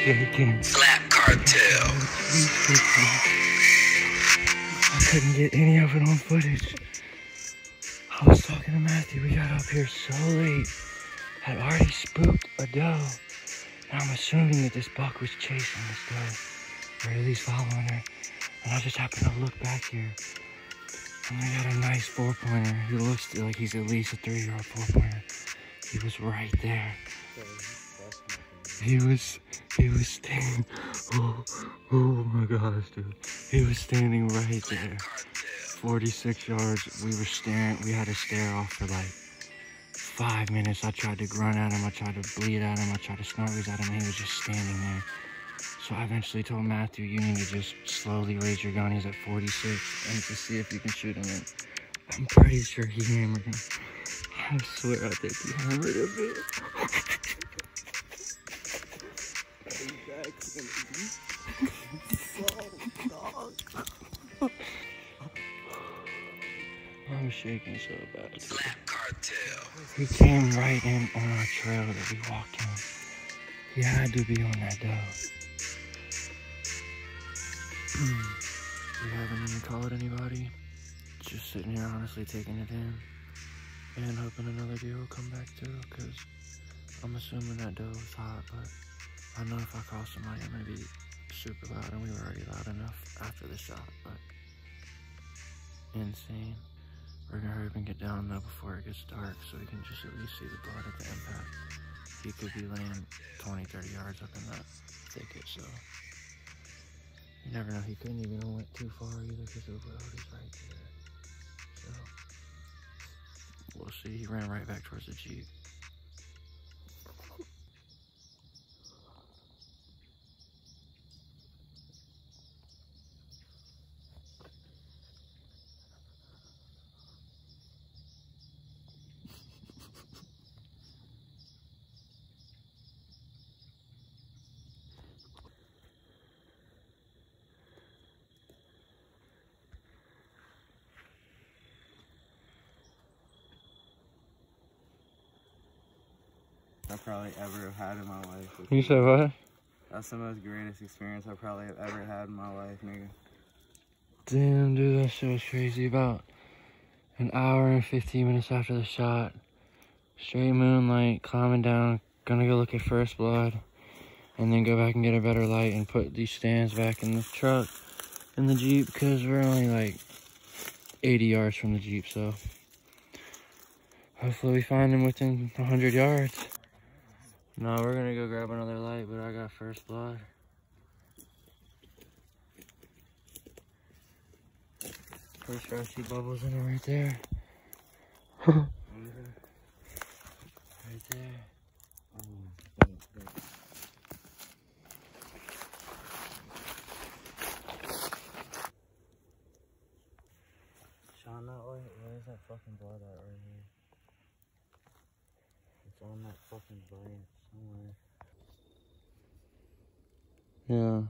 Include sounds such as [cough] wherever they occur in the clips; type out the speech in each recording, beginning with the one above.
Slap cartel. I couldn't get any of it on footage. I was talking to Matthew. We got up here so late. Had already spooked a doe. And I'm assuming that this buck was chasing this doe. Or at least following her. And I just happened to look back here. And I got a nice four pointer. He looks like he's at least a three year old four pointer. He was right there. He was, he was standing. Oh, oh my gosh, dude. He was standing right there. 46 yards. We were staring. We had to stare off for like five minutes. I tried to grunt at him. I tried to bleat at him. I tried to snort at him. He was just standing there. So I eventually told Matthew, you need to just slowly raise your gun. He's at 46 and to see if you can shoot him. And I'm pretty sure he hammered him. I swear I think he hammered him. [laughs] I was shaking so bad. Slap cartel. He came right in on our trail that we walked on. He had to be on that doe. Hmm. we haven't even called anybody. Just sitting here honestly taking it in. And hoping another deer will come back through because I'm assuming that doe is hot, but I know if I call somebody I'm gonna be super loud and we were already loud enough after the shot, but insane. We're gonna hurry up and get down though before it gets dark so we can just at least see the blood at the impact. He could be laying 20, 30 yards up in that thicket, so you never know. He couldn't even have went too far either because the road is right there. So we'll see. He ran right back towards the Jeep. I probably ever have had in my life. You said what? That's the most greatest experience I probably have ever had in my life, nigga. Damn, dude, that shit was crazy. About an hour and 15 minutes after the shot, straight moonlight, climbing down, gonna go look at first blood, and then go back and get a better light and put these stands back in the truck, in the Jeep, because we're only like 80 yards from the Jeep, so hopefully we find him within 100 yards. No, we're gonna go grab another light, but I got first blood. First try to see bubbles in it right there. right there. Sean, that way, where's that fucking blood at right here? It's on that fucking branch somewhere. Yeah.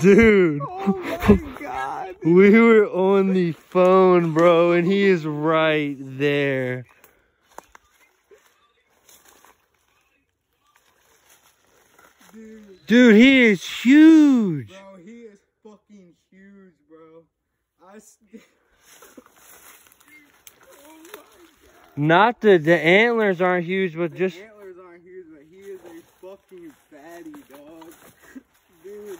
Dude, [laughs] Oh my god! [laughs] we were on the phone, bro, and he is right there. Dude, Dude, he is huge. bro, is fucking huge, bro. I. s- oh. [laughs] [laughs] Not the the antlers aren't huge, but The just antlers aren't huge, but he is a fucking fatty, dog. [laughs] Dude.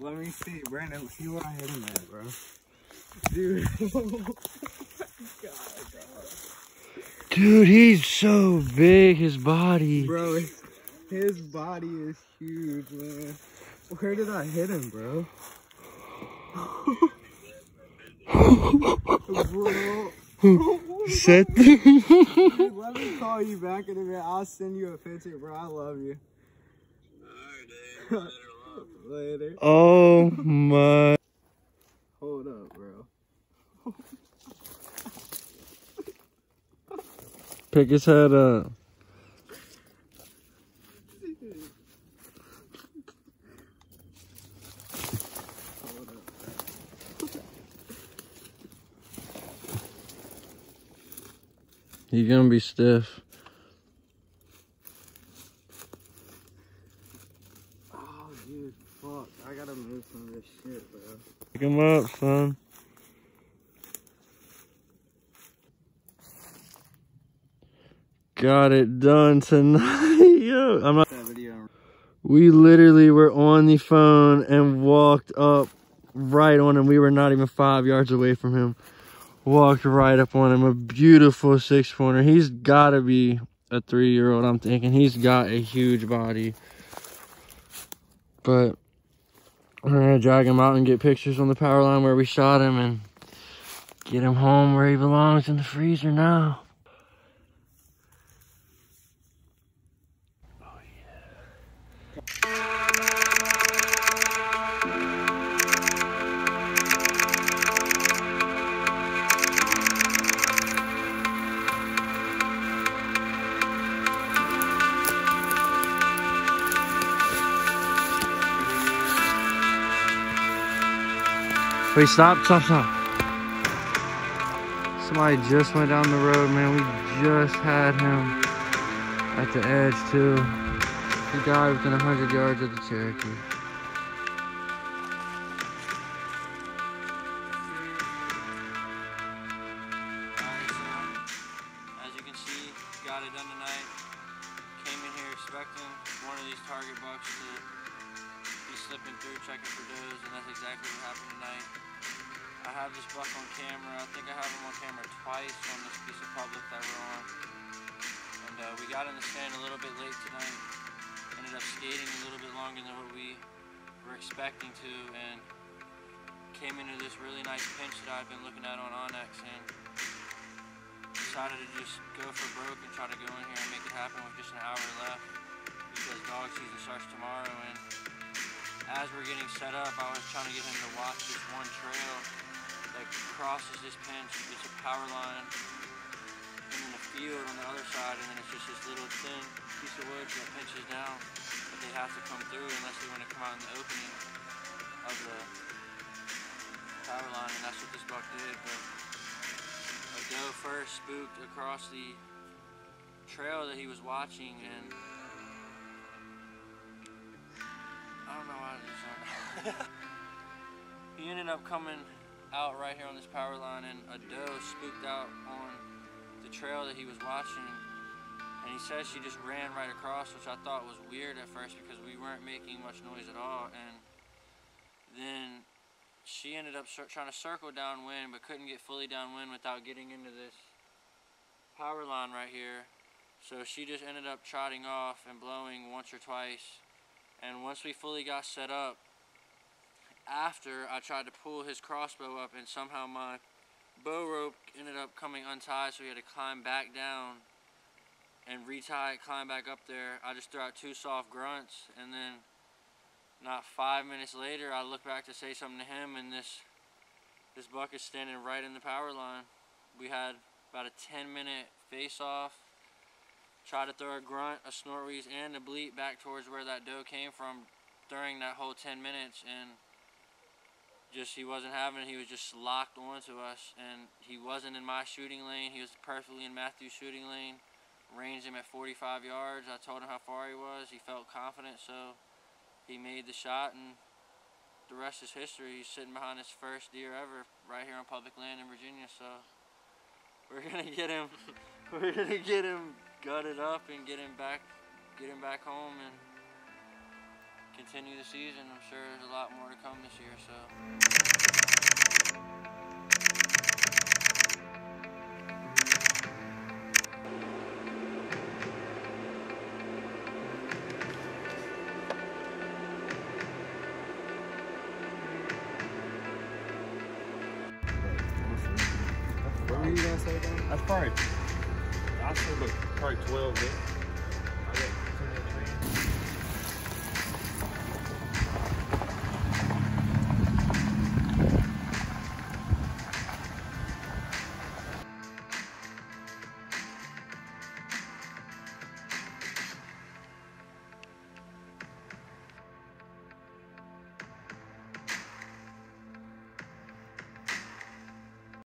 Let me see, Brandon. See where I hit him at, bro. Dude. oh god, dog. dude, he's so big. His body. Bro, his body is huge, man. Where did I hit him, bro? bro. Set. Dude, let me call you back in a minute. I'll send you a picture, bro. I love you. Later. [laughs] oh my. Hold up, bro. Pick his head up. He's gonna be stiff. Oh, dude, fuck. I gotta move some of this shit, bro. Pick him up, son. Got it done tonight. [laughs] Yo, I'm not. That video. We literally were on the phone and walked up right on him. We were not even five yards away from him. Walked right up on him. A beautiful six pointer. He's got to be a three year old, I'm thinking. He's got a huge body. But we're going to drag him out and get pictures on the power line where we shot him and get him home where he belongs in the freezer now. Wait, stop, stop, stop. Somebody just went down the road, man. We just had him at the edge, too. He died within 100 yards of the Cherokee. As you can see, got it done tonight. Came in here expecting one of these target bucks to be slipping through, checking for does, and that's exactly what happened tonight. I have this buck on camera. I think I have him on camera twice on this piece of public that we're on. And uh, we got in the stand a little bit late tonight. Ended up skating a little bit longer than what we were expecting to, and came into this really nice pinch that I've been looking at on onX, and decided to just go for broke and try to go in here and make it happen with just an hour left because dog season starts tomorrow and as we're getting set up I was trying to get him to watch this one trail that crosses this pinch. It's a power line and then a field on the other side and then it's just this little thin piece of wood that pinches down but they have to come through unless they want to come out in the opening of the power line and that's what this buck did but a doe first spooked across the trail that he was watching and I don't know why I something. [laughs] he ended up coming out right here on this power line and a doe spooked out on the trail that he was watching. And he says she just ran right across which I thought was weird at first because we weren't making much noise at all. And then she ended up trying to circle downwind but couldn't get fully downwind without getting into this power line right here. So she just ended up trotting off and blowing once or twice. And once we fully got set up after I tried to pull his crossbow up and somehow my bow rope ended up coming untied so he had to climb back down and retie it, climb back up there. I just threw out two soft grunts and then not five minutes later I look back to say something to him and this this buck is standing right in the power line. We had about a 10 minute face off. Tried to throw a grunt, a snort wheeze, and a bleat back towards where that doe came from during that whole 10 minutes and just he wasn't having it. He was just locked onto us, and he wasn't in my shooting lane. He was perfectly in Matthew's shooting lane. Ranged him at 45 yards. I told him how far he was. He felt confident, so he made the shot, and the rest is history. He's sitting behind his first deer ever right here on public land in Virginia. So we're gonna get him. [laughs] we're gonna get him gutted up and get him back, get him back home, and continue the season. I'm sure there's a lot more to come this year, so. What were you gonna say, Dan? That's probably, I said, look, probably 12 bit.